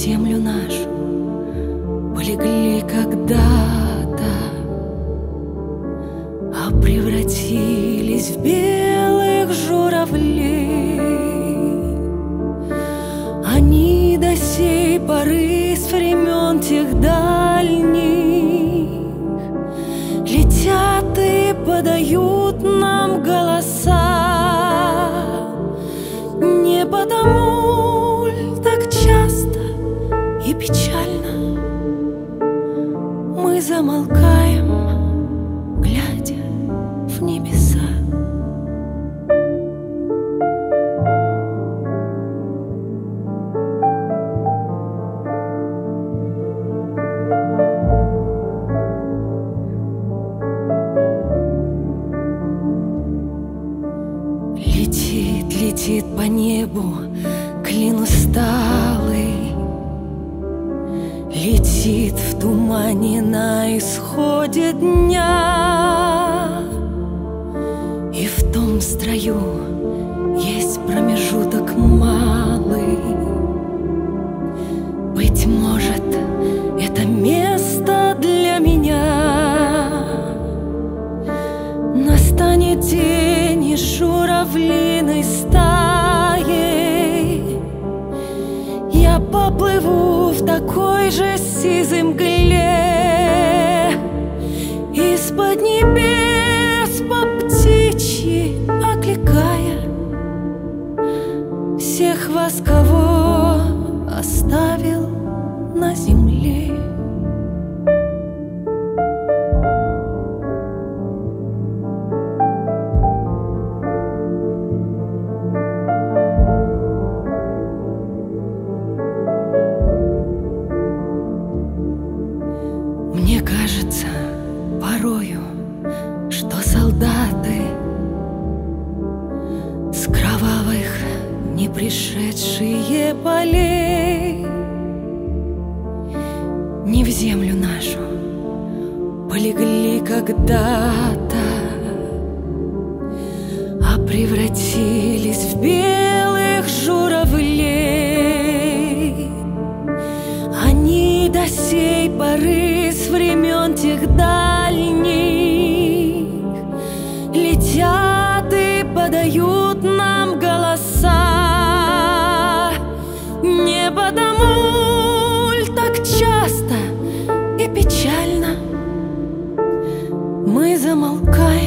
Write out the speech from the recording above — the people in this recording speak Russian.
землю нашу Полегли когда-то А превратились в белых журавлей. Они до сей поры с времен тех дальних Летят и подают нам голоса. Не потому печально. Мы замолкаем, глядя в небеса. Летит, летит по небу клин усталый Летит в тумане на исходе дня. И в том строю вас, кого оставил на земле. Мне кажется порою, что солдаты пришедшие полей Не в землю нашу полегли когда-то А превратились в белых журавлей Мы